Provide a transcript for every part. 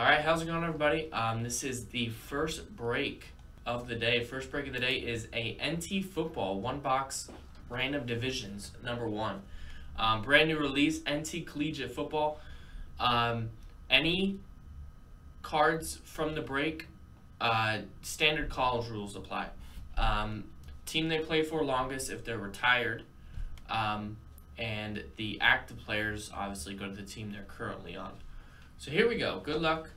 All right, how's it going, everybody? Um, this is the first break of the day. First break of the day is a NT football one box random divisions number one. Um, brand new release NT collegiate football. Um, any cards from the break, uh, standard college rules apply. Um, team they play for longest if they're retired, um, and the active players obviously go to the team they're currently on. So here we go. Good luck.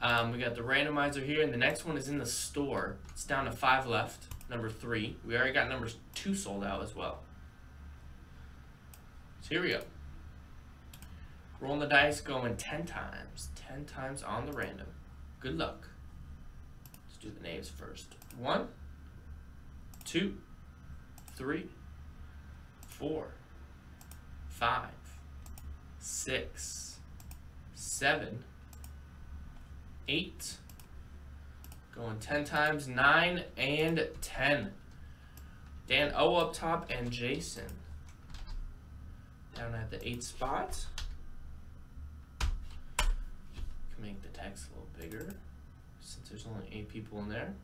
Um, we got the randomizer here, and the next one is in the store. It's down to five left. Number three. We already got number two sold out as well. So here we go. Rolling the dice, going 10 times. 10 times on the random. Good luck. Let's do the names first. One, two, three, four, five, six, seven, eight, going 10 times, nine, and 10. Dan O up top and Jason down at the eight spot. Can make the text a little bigger since there's only eight people in there.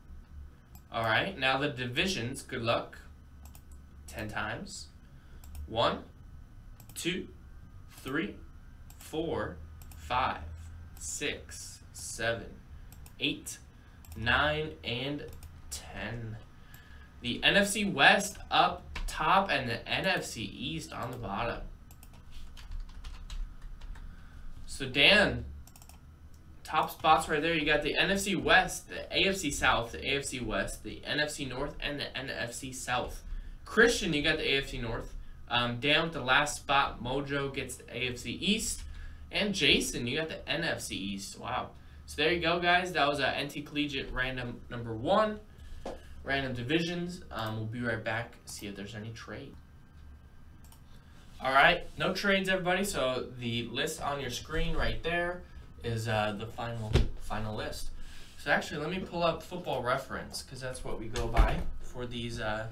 All right, now the divisions, good luck. 10 times. One, two, three, four, five, six, seven, eight, nine, and ten. The NFC West up top and the NFC East on the bottom. So Dan, top spots right there. You got the NFC West, the AFC South, the AFC West, the NFC North, and the NFC South. Christian, you got the AFC North. Um, down with the last spot, Mojo gets the AFC East. And Jason, you got the NFC East. Wow. So there you go, guys. That was a NT Collegiate random number one. Random divisions. Um, we'll be right back. See if there's any trade. All right, no trades, everybody. So the list on your screen right there is uh, the final final list. So actually, let me pull up Football Reference because that's what we go by for these uh,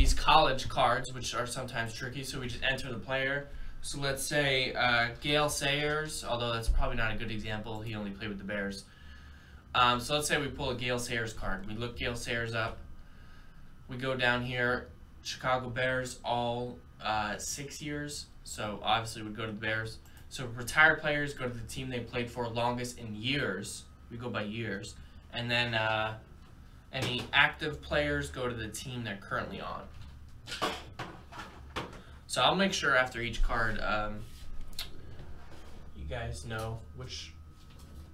these college cards, which are sometimes tricky, so we just enter the player. So let's say uh, Gale Sayers, although that's probably not a good example. He only played with the Bears. Um, so let's say we pull a Gale Sayers card. We look Gale Sayers up. We go down here, Chicago Bears, all uh, six years. So obviously we go to the Bears. So retired players go to the team they played for longest in years. We go by years. And then uh, any active players go to the team they're currently on. So I'll make sure after each card, um, you guys know which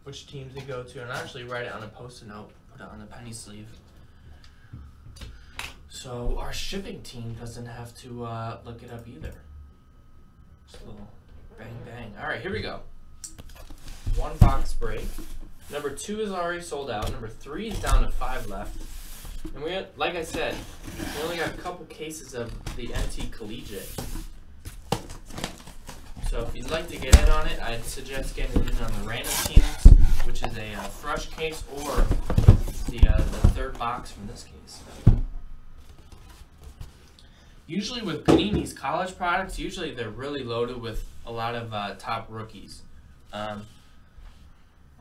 which teams they go to, and I'll actually write it on a post-it note, put it on the penny sleeve. So our shipping team doesn't have to uh, look it up either. Just a little bang bang. All right, here we go. One box break. Number two is already sold out. Number three is down to five left. And we, like I said, we only got a couple cases of the NT Collegiate. So if you'd like to get in on it, I'd suggest getting in on the random teams, which is a uh, fresh case, or the, uh, the third box from this case. Usually with Panini's college products, usually they're really loaded with a lot of uh, top rookies. Um,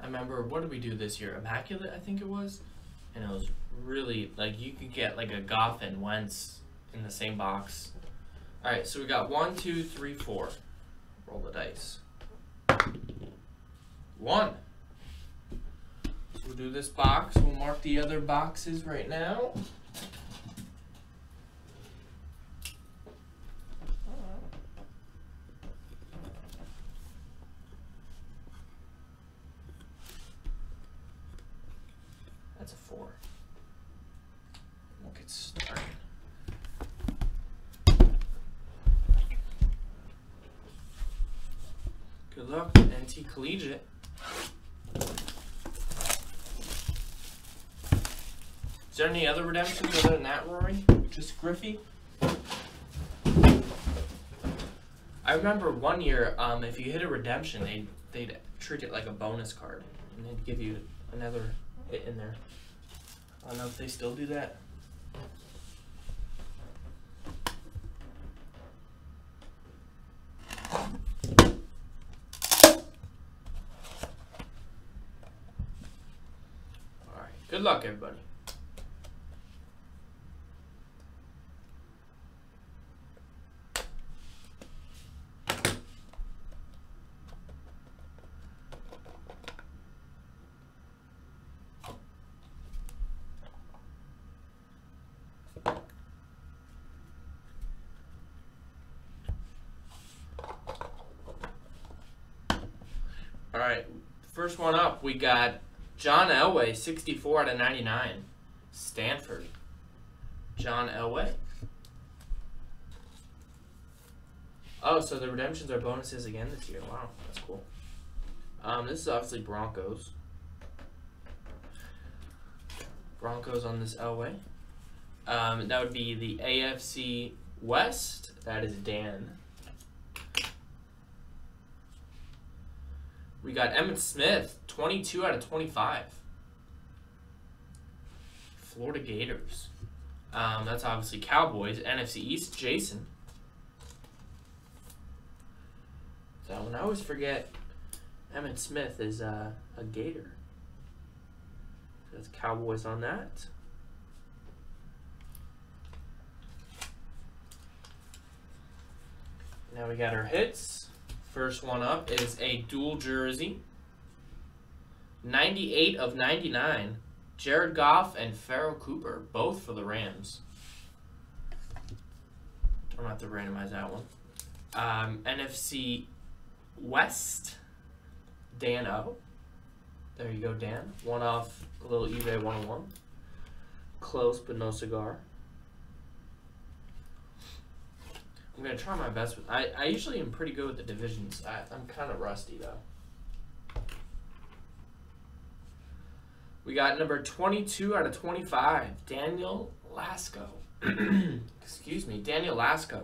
I remember what did we do this year? Immaculate, I think it was, and it was really like you could get like a Goff and Wentz in the same box. All right, so we got one, two, three, four. Roll the dice. One. So we'll do this box. We'll mark the other boxes right now. That's a four. We'll get started. Good luck, NT Collegiate. Is there any other redemptions other than that, Rory? Just Griffey? I remember one year, um, if you hit a redemption, they'd, they'd treat it like a bonus card, and they'd give you another hit in there. I don't know if they still do that. Alright, good luck everybody. All right, first one up, we got John Elway, 64 out of 99. Stanford. John Elway. Oh, so the redemptions are bonuses again this year. Wow, that's cool. Um, this is obviously Broncos. Broncos on this Elway. Um, that would be the AFC West. That is Dan. We got Emmitt Smith, 22 out of 25. Florida Gators. Um, that's obviously Cowboys. NFC East, Jason. So when I always forget Emmitt Smith is uh, a Gator. That's Cowboys on that. Now we got our hits. First one up is a dual jersey. 98 of 99. Jared Goff and Pharoh Cooper, both for the Rams. Don't have to randomize that one. Um, NFC West, Dan O. There you go, Dan. One off a little eBay 101. Close, but no cigar. I'm gonna try my best with. I, I usually am pretty good with the divisions. I, I'm kind of rusty though. We got number 22 out of 25, Daniel Lasco. Excuse me, Daniel Lasco.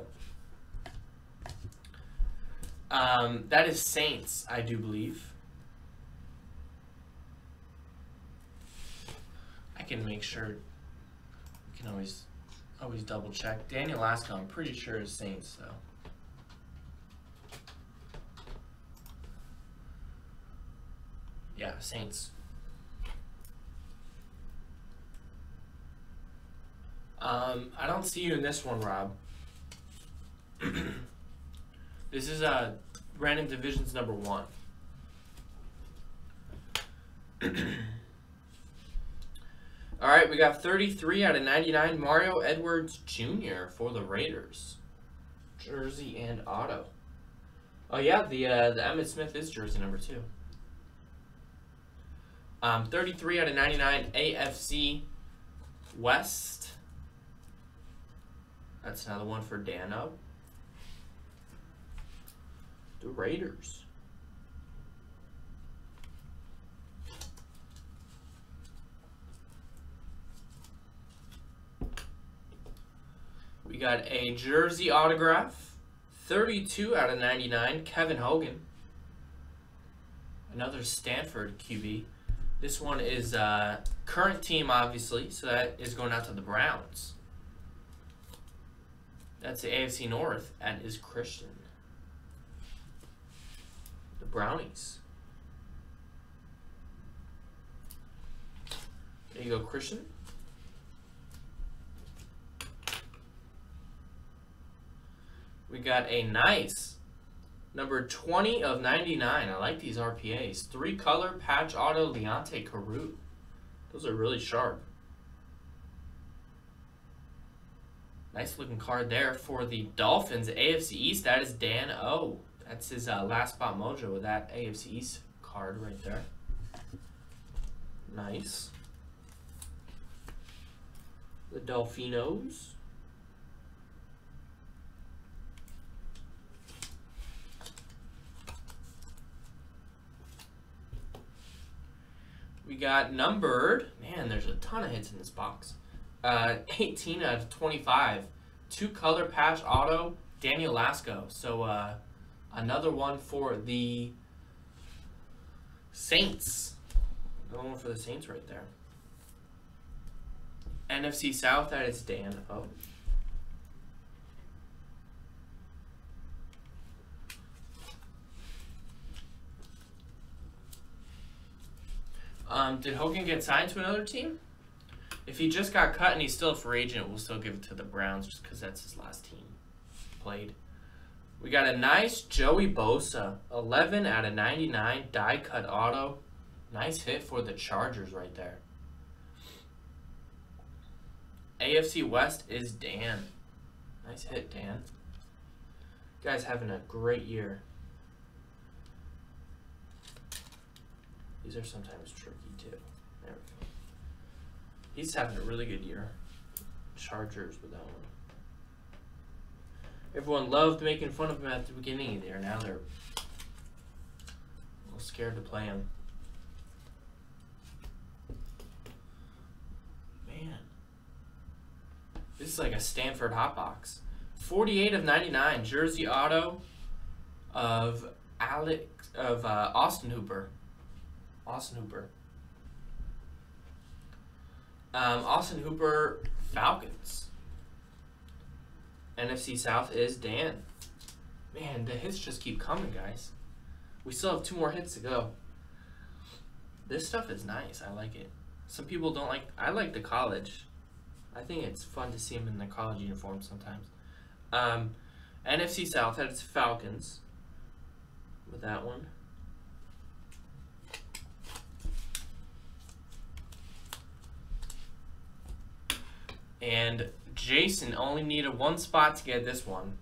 Um, that is Saints, I do believe. I can make sure. We can always Always double check. Daniel Lasco, I'm pretty sure is Saints though. Yeah, Saints. Um, I don't see you in this one, Rob. this is uh, random divisions number one. All right, we got 33 out of 99. Mario Edwards Jr. for the Raiders. Jersey and auto. Oh yeah, the uh, the Emmitt Smith is jersey number two. Um, 33 out of 99 AFC West. That's another one for Dano. The Raiders. We got a jersey autograph, 32 out of 99, Kevin Hogan. Another Stanford QB. This one is uh, current team, obviously, so that is going out to the Browns. That's the AFC North. That is Christian. The Brownies. There you go, Christian. We got a nice number 20 of 99. I like these RPAs. Three color patch auto Leonte Carroo. Those are really sharp. Nice looking card there for the Dolphins. AFC East, that is Dan O. That's his uh, last spot mojo with that AFC East card right there. Nice. The Dolphinos. We got numbered, man, there's a ton of hits in this box. Uh, 18 out of 25. Two color patch auto, Daniel Lasco. So uh, another one for the Saints. Another one for the Saints right there. NFC South, that is Dan. Oh. Um, did Hogan get signed to another team? If he just got cut and he's still a free agent, we'll still give it to the Browns just because that's his last team played. We got a nice Joey Bosa, 11 out of 99, die cut auto. Nice hit for the Chargers right there. AFC West is Dan. Nice hit, Dan. You Guy's having a great year. These are sometimes tricky too. There we go. He's having a really good year. Chargers with that one. Everyone loved making fun of him at the beginning of the year. Now they're a little scared to play him. Man. This is like a Stanford hot box. 48 of 99 jersey auto of Alex of uh, Austin Hooper. Austin Hooper. Um, Austin Hooper Falcons. NFC South is Dan. Man, the hits just keep coming, guys. We still have two more hits to go. This stuff is nice. I like it. Some people don't like. I like the college. I think it's fun to see them in the college uniform sometimes. Um, NFC South has Falcons with that one. And Jason only needed one spot to get this one.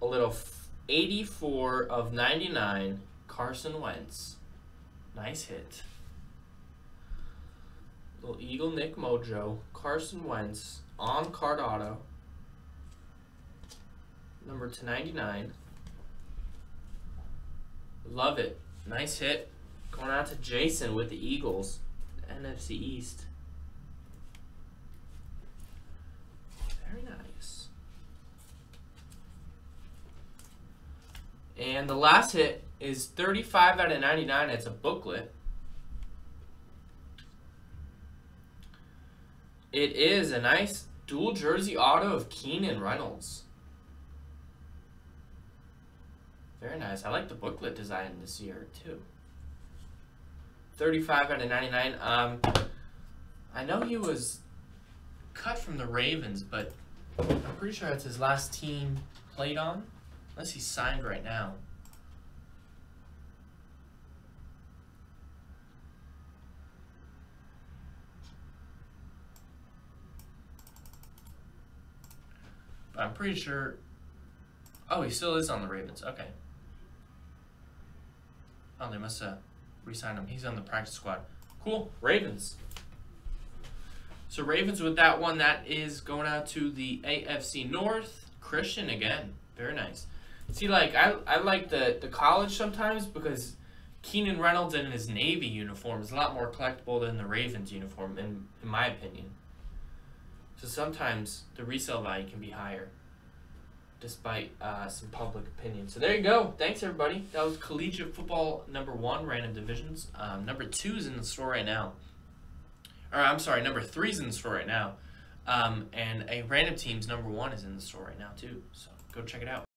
A little 84 of 99, Carson Wentz. Nice hit. Little Eagle Nick Mojo, Carson Wentz on card auto. Number to 99. Love it. Nice hit. Going out to Jason with the Eagles. NFC East. Very nice. And the last hit is 35 out of 99. It's a booklet. It is a nice dual jersey auto of Keenan Reynolds. Very nice. I like the booklet design this year too. 35 out of 99. Um, I know he was cut from the Ravens, but I'm pretty sure that's his last team played on. Unless he's signed right now. But I'm pretty sure. Oh, he still is on the Ravens. Okay. Oh, they must have re-signed him. He's on the practice squad. Cool. Ravens. So Ravens with that one, that is going out to the AFC North. Christian again. Very nice. See, like, I, I like the, the college sometimes because Keenan Reynolds in his Navy uniform is a lot more collectible than the Ravens uniform, in, in my opinion. So sometimes the resale value can be higher despite uh, some public opinion. So there you go. Thanks, everybody. That was collegiate football number one, random divisions. Um, number two is in the store right now or I'm sorry, number three is in the store right now. Um, and a random team's number one is in the store right now too. So go check it out.